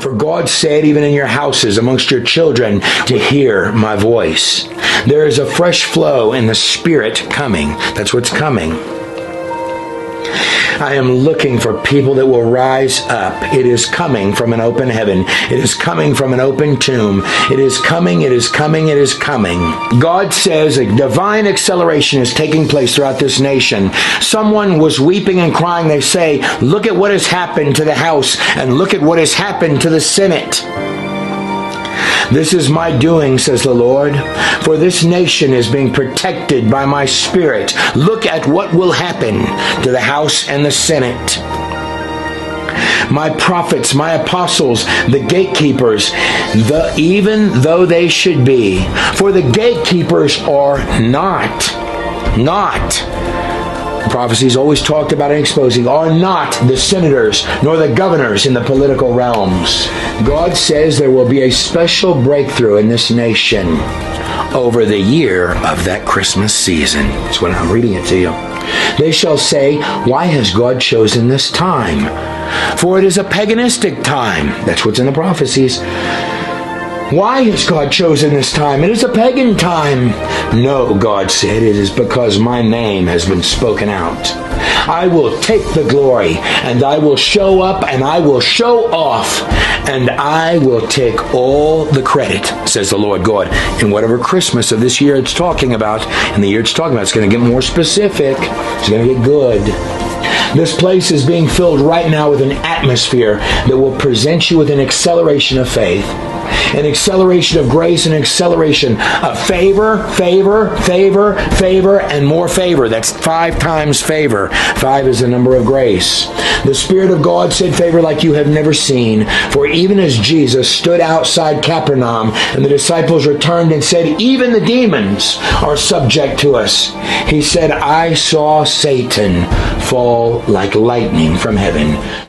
For God said, even in your houses, amongst your children, to hear my voice. There is a fresh flow in the Spirit coming. That's what's coming. I am looking for people that will rise up. It is coming from an open heaven. It is coming from an open tomb. It is coming, it is coming, it is coming. God says a divine acceleration is taking place throughout this nation. Someone was weeping and crying. They say, Look at what has happened to the House and look at what has happened to the Senate. This is my doing, says the Lord, for this nation is being protected by my Spirit. Look at what will happen to the House and the Senate my prophets, my apostles, the gatekeepers, the, even though they should be. For the gatekeepers are not, not prophecies always talked about and exposing are not the senators nor the governors in the political realms. God says there will be a special breakthrough in this nation over the year of that Christmas season. That's when I'm reading it to you. They shall say, Why has God chosen this time? For it is a paganistic time. That's what's in the prophecies. Why has God chosen this time? It is a pagan time. No, God said, it is because my name has been spoken out. I will take the glory and I will show up and I will show off and I will take all the credit, says the Lord God, in whatever Christmas of this year it's talking about. And the year it's talking about, it's going to get more specific. It's going to get good. This place is being filled right now with an atmosphere that will present you with an acceleration of faith an acceleration of grace, an acceleration of favor, favor, favor, favor, and more favor. That's five times favor. Five is the number of grace. The Spirit of God said favor like you have never seen. For even as Jesus stood outside Capernaum and the disciples returned and said, Even the demons are subject to us, he said, I saw Satan fall like lightning from heaven.